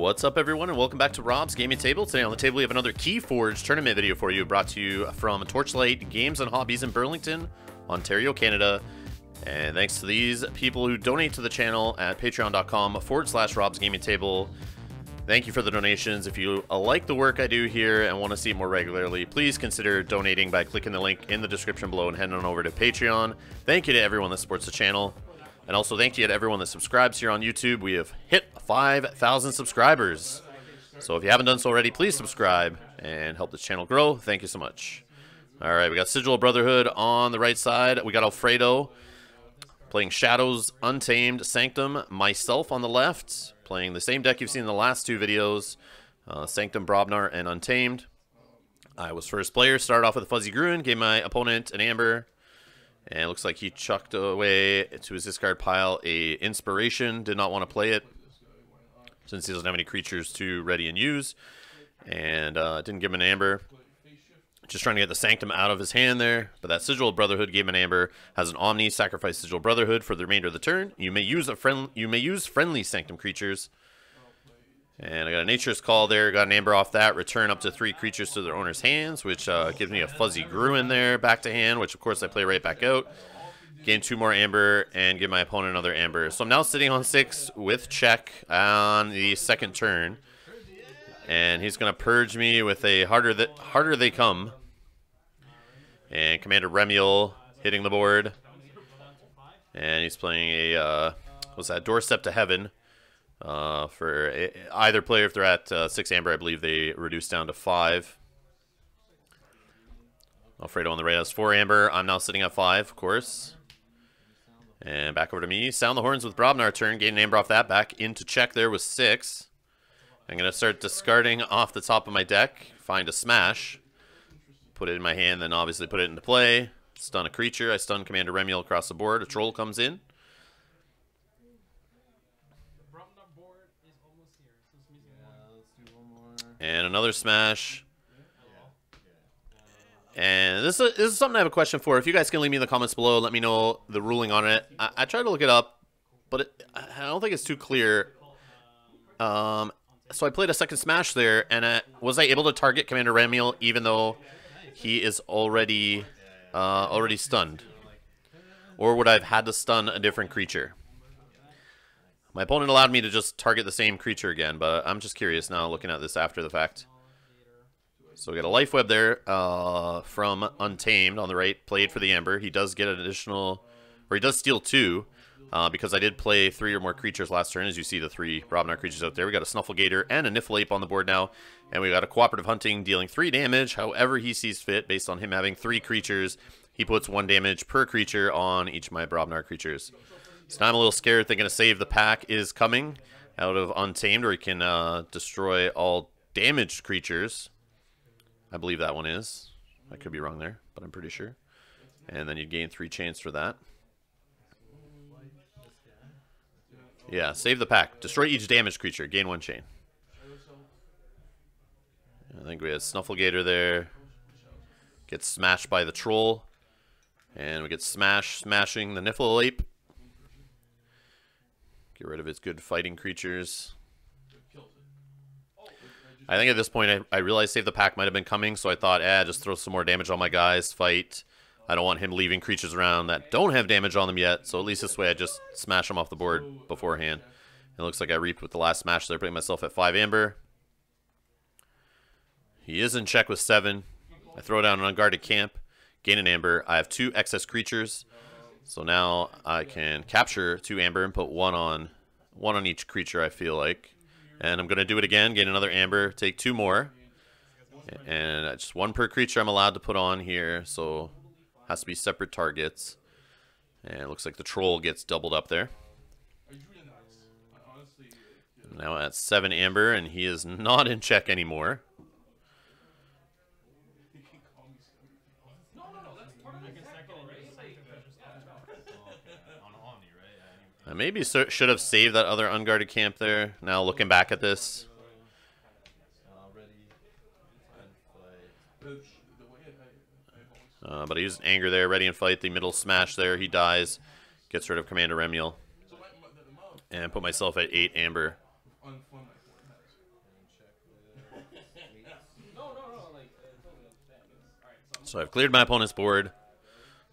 What's up everyone and welcome back to Rob's Gaming Table. Today on the table we have another Keyforge tournament video for you brought to you from Torchlight Games and Hobbies in Burlington, Ontario, Canada. And thanks to these people who donate to the channel at patreon.com forward slash Rob's Gaming Table. Thank you for the donations. If you like the work I do here and want to see it more regularly, please consider donating by clicking the link in the description below and heading on over to Patreon. Thank you to everyone that supports the channel. And also thank you to everyone that subscribes here on YouTube. We have hit 5,000 subscribers. So if you haven't done so already, please subscribe and help this channel grow. Thank you so much. All right, we got Sigil Brotherhood on the right side. We got Alfredo playing Shadows Untamed Sanctum. Myself on the left, playing the same deck you've seen in the last two videos. Uh, Sanctum, Brobnar, and Untamed. I was first player, started off with a Fuzzy Gruen, gave my opponent an Amber, and it looks like he chucked away to his discard pile a Inspiration. Did not want to play it since he doesn't have any creatures to ready and use. And uh, didn't give him an Amber. Just trying to get the Sanctum out of his hand there. But that Sigil Brotherhood gave him an Amber. Has an Omni, sacrifice Sigil Brotherhood for the remainder of the turn. You may use a friend. You may use friendly Sanctum creatures. And I got a Nature's Call there. Got an Amber off that. Return up to three creatures to their owner's hands, which uh, gives me a Fuzzy Gruen there back to hand, which of course I play right back out. Gain two more Amber and give my opponent another Amber. So I'm now sitting on six with check on the second turn. And he's going to purge me with a harder, th harder they come. And Commander Remiel hitting the board. And he's playing a, uh, what's that, Doorstep to Heaven. Uh, for either player, if they're at uh, six amber, I believe they reduce down to five. Alfredo on the right has four amber. I'm now sitting at five, of course. And back over to me. Sound the horns with Brobnar turn. Gain an amber off that. Back into check there with six. I'm going to start discarding off the top of my deck. Find a smash. Put it in my hand, then obviously put it into play. Stun a creature. I stun Commander Remiel across the board. A troll comes in. And another smash. And this is, this is something I have a question for. If you guys can leave me in the comments below, let me know the ruling on it. I, I tried to look it up, but it, I don't think it's too clear. Um, so I played a second smash there, and I, was I able to target Commander Remiel even though he is already uh, already stunned? Or would I have had to stun a different creature? My opponent allowed me to just target the same creature again, but I'm just curious now looking at this after the fact. So we got a Lifeweb there uh, from Untamed on the right, played for the Amber. He does get an additional, or he does steal two, uh, because I did play three or more creatures last turn, as you see the three Brobnar creatures out there. We got a Snufflegator and a Niffleape on the board now, and we got a Cooperative Hunting dealing three damage, however he sees fit, based on him having three creatures. He puts one damage per creature on each of my Brobnar creatures. So now I'm a little scared thinking a save the pack is coming out of Untamed, where he can uh, destroy all damaged creatures. I believe that one is. I could be wrong there, but I'm pretty sure. And then you'd gain three chains for that. Yeah, save the pack. Destroy each damaged creature. Gain one chain. I think we have Snufflegator there. Gets smashed by the troll. And we get smash, smashing the Niffleape. Get rid of its good fighting creatures. I think at this point I, I realized Save the Pack might have been coming, so I thought, eh, just throw some more damage on my guys, fight. I don't want him leaving creatures around that don't have damage on them yet, so at least this way I just smash them off the board beforehand. It looks like I reaped with the last smash there, putting myself at 5 Amber. He is in check with 7. I throw down an Unguarded Camp, gain an Amber. I have two excess creatures. So now I can capture two amber and put one on one on each creature I feel like. And I'm going to do it again, gain another amber, take two more. And just one per creature I'm allowed to put on here, so has to be separate targets. And it looks like the troll gets doubled up there. Now at seven amber, and he is not in check anymore. I maybe should have saved that other unguarded camp there. Now looking back at this. Uh, but I used anger there, ready and fight. The middle smash there. He dies. Gets rid of Commander Remiel. And put myself at 8 amber. So I've cleared my opponent's board.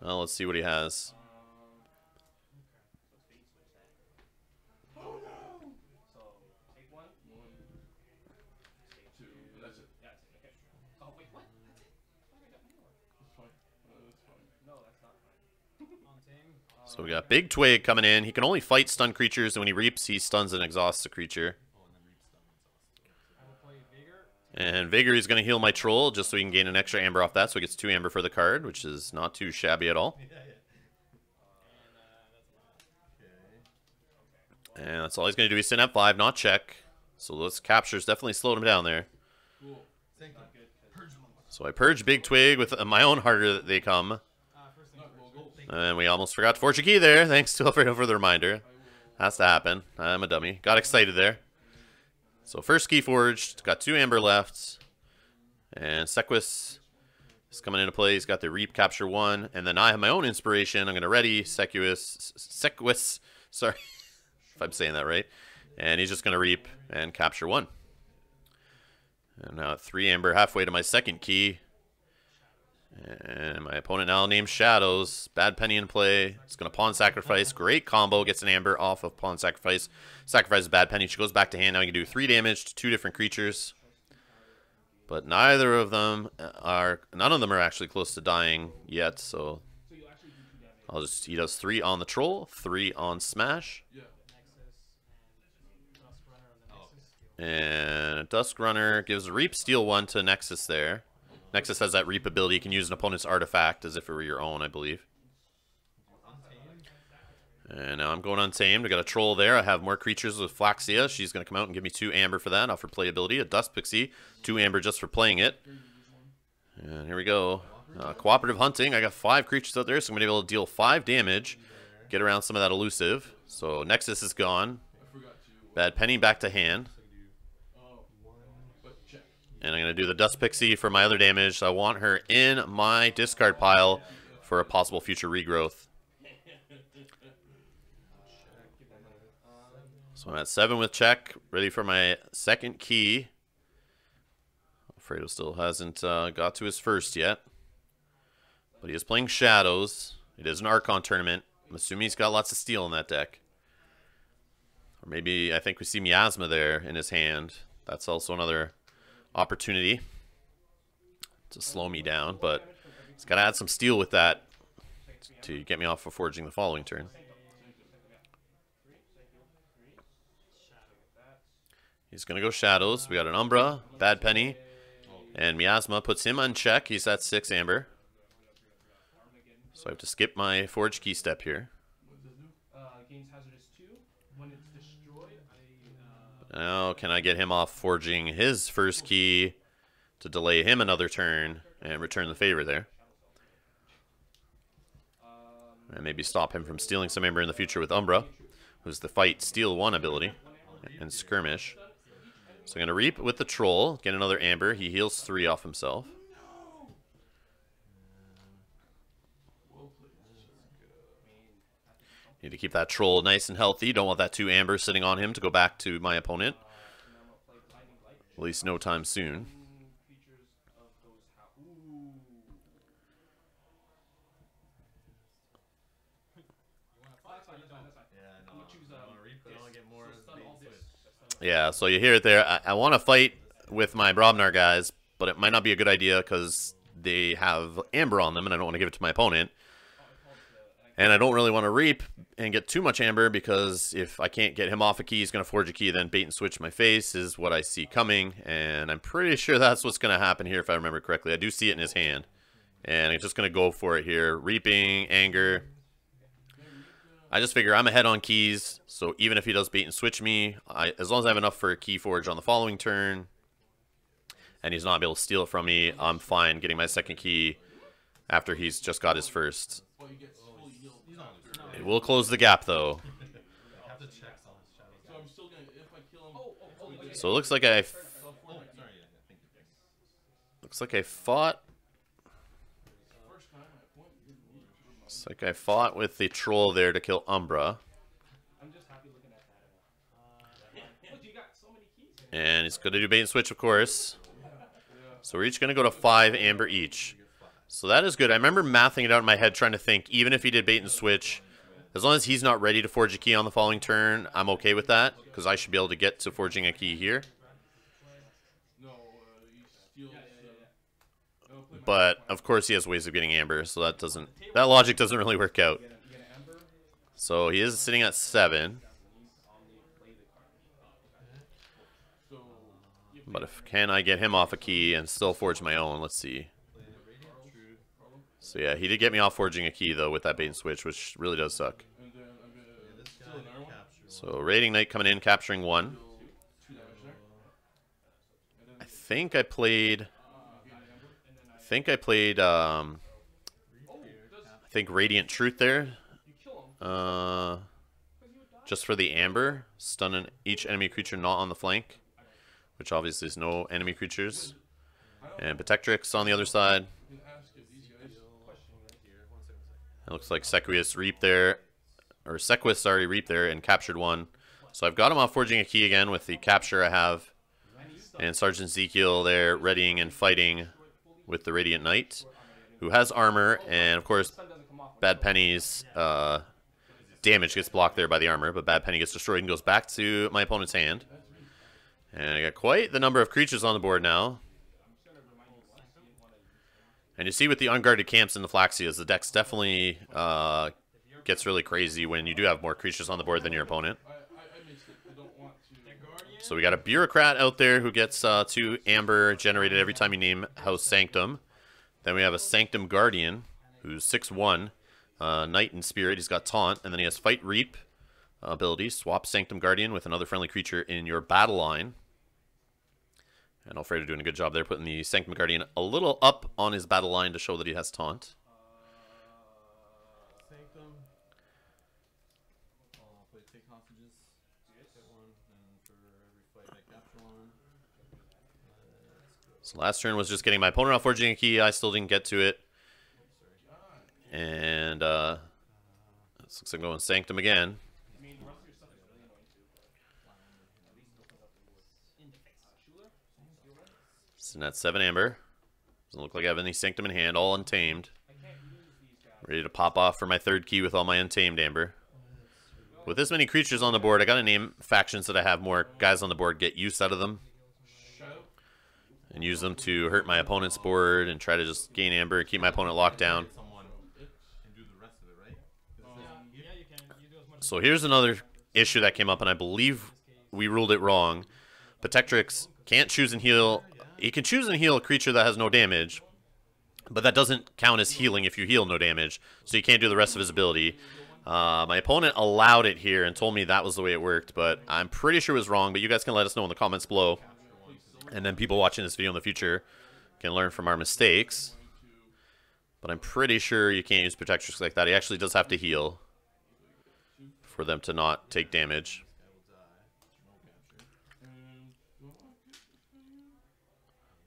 Well, let's see what he has. So um, we got Big Twig coming in. He can only fight stun creatures, and when he reaps, he stuns and exhausts the creature. And Vigor is going to heal my Troll just so he can gain an extra Amber off that, so he gets two Amber for the card, which is not too shabby at all. And that's all he's going to do. He's sitting at 5, not check. So those captures definitely slowed him down there. So I purge Big Twig with my own harder that they come. And we almost forgot to forge a key there. Thanks to Alfredo for the reminder. Has to happen. I'm a dummy. Got excited there. So first key forged. Got two amber left. And Sequus is coming into play. He's got the Reap Capture 1. And then I have my own inspiration. I'm going to ready Sequus. Sequus. Sorry if I'm saying that right. And he's just going to Reap and Capture 1. And now three amber halfway to my second key. And my opponent now names Shadows. Bad Penny in play. It's going to Pawn Sacrifice. Great combo. Gets an Amber off of Pawn Sacrifice. Sacrifices Bad Penny. She goes back to hand. Now you can do 3 damage to two different creatures. But neither of them are... None of them are actually close to dying yet, so... I'll just... He does 3 on the Troll. 3 on Smash. And Duskrunner gives Reap Steal 1 to Nexus there. Nexus has that Reap ability. You can use an opponent's artifact as if it were your own, I believe. And now I'm going untamed. I got a troll there. I have more creatures with Flaxia. She's going to come out and give me two amber for that. Offer playability. A Dust Pixie. Two amber just for playing it. And here we go. Uh, cooperative hunting. I got five creatures out there, so I'm going to be able to deal five damage. Get around some of that elusive. So Nexus is gone. Bad Penny back to hand. And I'm going to do the Dust Pixie for my other damage. I want her in my discard pile for a possible future regrowth. So I'm at 7 with check, ready for my second key. Alfredo still hasn't uh, got to his first yet. But he is playing Shadows. It is an Archon tournament. I'm assuming he's got lots of steel in that deck. Or maybe I think we see Miasma there in his hand. That's also another opportunity to slow me down, but he's got to add some steel with that to get me off of forging the following turn. He's going to go Shadows. We got an Umbra, Bad Penny, and Miasma puts him on check. He's at 6 Amber. So I have to skip my Forge key step here. Now, can I get him off forging his first key to delay him another turn and return the favor there? And maybe stop him from stealing some Amber in the future with Umbra, who's the fight steal one ability, and skirmish. So I'm going to reap with the troll, get another Amber. He heals three off himself. Need to keep that troll nice and healthy. Don't want that two amber sitting on him to go back to my opponent. At least no time soon. Yeah, so you hear it there. I, I want to fight with my Brobnar guys, but it might not be a good idea because they have Amber on them, and I don't want to give it to my opponent. And I don't really want to reap and get too much amber because if I can't get him off a key, he's going to forge a key, then bait and switch my face is what I see coming. And I'm pretty sure that's what's going to happen here if I remember correctly. I do see it in his hand. And I'm just going to go for it here. Reaping, anger. I just figure I'm ahead on keys, so even if he does bait and switch me, I, as long as I have enough for a key forge on the following turn, and he's not able to steal it from me, I'm fine getting my second key after he's just got his first. It will close the gap, though. So it looks like I... Looks like I fought... Looks like I fought with the troll there to kill Umbra. And he's going to do bait and switch, of course. So we're each going to go to five amber each. So that is good. I remember mathing it out in my head, trying to think, even if he did bait and switch, as long as he's not ready to forge a key on the following turn, I'm okay with that, because I should be able to get to forging a key here. But, of course, he has ways of getting Amber, so that doesn't... That logic doesn't really work out. So he is sitting at 7. But if can I get him off a key and still forge my own? Let's see. So yeah, he did get me off forging a key though with that bait and switch, which really does suck. So Radiant Knight coming in, capturing one. I think I played. I think I played. Um, I think Radiant Truth there. Uh, just for the Amber, stunning each enemy creature not on the flank, which obviously is no enemy creatures. And Protectrix on the other side. It looks like Sequius reaped there, or Sequus, sorry, reaped there and captured one. So I've got him off forging a key again with the capture I have. And Sergeant Zakiel there readying and fighting with the Radiant Knight, who has armor. And of course, Bad Penny's uh, damage gets blocked there by the armor, but Bad Penny gets destroyed and goes back to my opponent's hand. And I got quite the number of creatures on the board now. And you see with the unguarded camps and the Flaxias, the deck's definitely uh, gets really crazy when you do have more creatures on the board than your opponent. So we got a Bureaucrat out there who gets uh, two Amber generated every time you name House Sanctum. Then we have a Sanctum Guardian, who's 6-1, uh, Knight in Spirit. He's got Taunt, and then he has Fight Reap ability. Swap Sanctum Guardian with another friendly creature in your battle line. And Alfredo doing a good job there, putting the Sanctum Guardian a little up on his battle line to show that he has taunt. So last turn was just getting my opponent off forging a key. I still didn't get to it. And uh, this looks like I'm going Sanctum again. Sitting at 7 Amber. Doesn't look like I have any Sanctum in hand. All Untamed. Ready to pop off for my third key with all my Untamed Amber. With this many creatures on the board, I gotta name factions that I have more guys on the board, get use out of them. And use them to hurt my opponent's board and try to just gain Amber and keep my opponent locked down. So here's another issue that came up, and I believe we ruled it wrong. Protectrix can't choose and heal you can choose and heal a creature that has no damage, but that doesn't count as healing if you heal no damage, so you can't do the rest of his ability. Uh, my opponent allowed it here and told me that was the way it worked, but I'm pretty sure it was wrong, but you guys can let us know in the comments below. And then people watching this video in the future can learn from our mistakes. But I'm pretty sure you can't use Protectrix like that. He actually does have to heal for them to not take damage.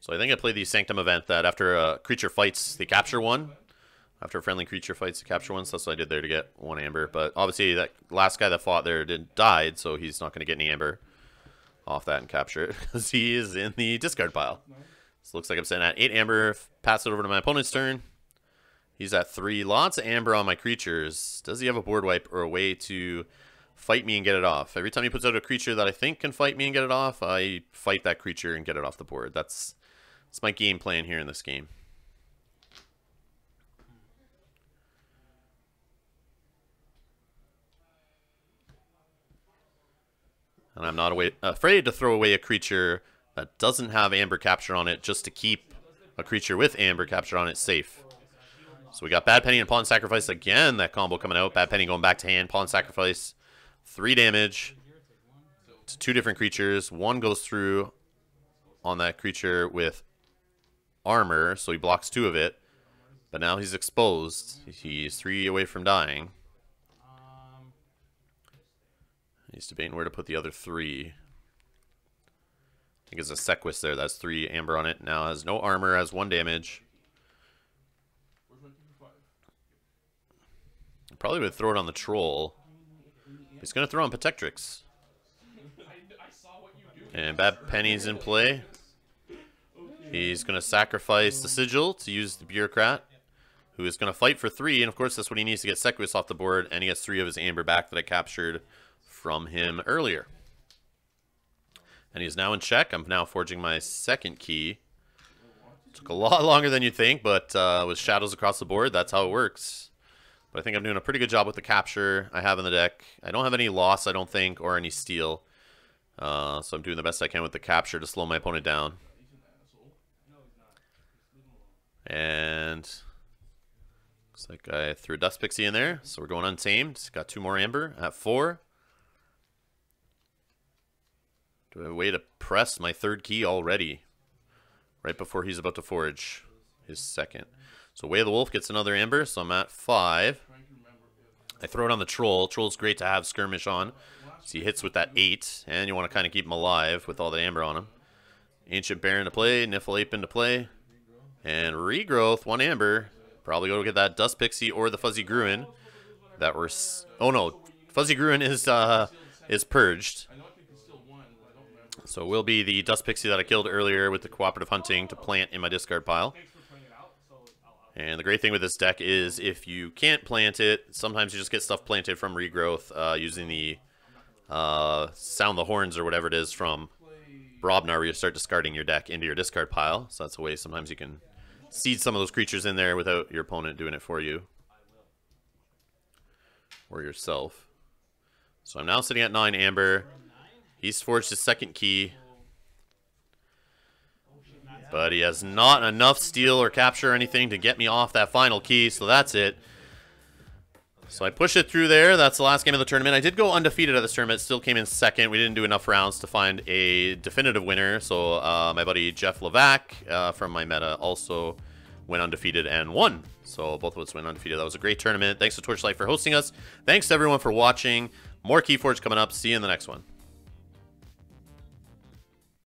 So I think I played the Sanctum event that after a creature fights, they capture one. After a friendly creature fights, they capture one. So that's what I did there to get one Amber. But obviously that last guy that fought there did died, so he's not going to get any Amber off that and capture it because he is in the discard pile. So looks like I'm sitting at 8 Amber. Pass it over to my opponent's turn. He's at 3. Lots of Amber on my creatures. Does he have a board wipe or a way to fight me and get it off? Every time he puts out a creature that I think can fight me and get it off, I fight that creature and get it off the board. That's it's my game plan here in this game. And I'm not afraid to throw away a creature that doesn't have Amber Capture on it just to keep a creature with Amber Capture on it safe. So we got Bad Penny and Pawn Sacrifice again, that combo coming out. Bad Penny going back to hand, Pawn Sacrifice, three damage to two different creatures. One goes through on that creature with armor, so he blocks two of it. But now he's exposed. He's three away from dying. He's debating where to put the other three. I think it's a Sequus there. That's three amber on it. Now has no armor, has one damage. Probably would throw it on the troll. He's going to throw on Protectrix. And Bad Penny's in play. He's going to sacrifice the Sigil to use the Bureaucrat. who is going to fight for three. And of course, that's what he needs to get Sequus off the board. And he gets three of his Amber back that I captured from him earlier. And he's now in check. I'm now forging my second key. Took a lot longer than you'd think, but uh, with shadows across the board, that's how it works. But I think I'm doing a pretty good job with the capture I have in the deck. I don't have any loss, I don't think, or any steal. Uh, so I'm doing the best I can with the capture to slow my opponent down. And looks like I threw Dust Pixie in there. So we're going untamed. Got two more Amber at four. Do I way to press my third key already? Right before he's about to forge his second. So Way of the Wolf gets another Amber, so I'm at five. I throw it on the Troll. Troll's great to have Skirmish on. So he hits with that eight, and you want to kind of keep him alive with all the Amber on him. Ancient Baron to play, Niffle Ape into play. And Regrowth, one Amber. Probably go get that Dust Pixie or the Fuzzy Gruen. That were... Oh no, Fuzzy Gruen is, uh, is purged. So will be the Dust Pixie that I killed earlier with the Cooperative Hunting to plant in my discard pile. And the great thing with this deck is if you can't plant it, sometimes you just get stuff planted from Regrowth uh, using the uh, Sound the Horns or whatever it is from Brobnar where you start discarding your deck into your discard pile. So that's a way sometimes you can seed some of those creatures in there without your opponent doing it for you. Or yourself. So I'm now sitting at 9 Amber. He's forged his second key. But he has not enough steal or capture or anything to get me off that final key, so that's it. So I push it through there. That's the last game of the tournament. I did go undefeated at this tournament. Still came in second. We didn't do enough rounds to find a definitive winner. So uh, my buddy Jeff Levac uh, from my meta also went undefeated and won. So both of us went undefeated. That was a great tournament. Thanks to Torchlight for hosting us. Thanks to everyone for watching. More Keyforge coming up. See you in the next one.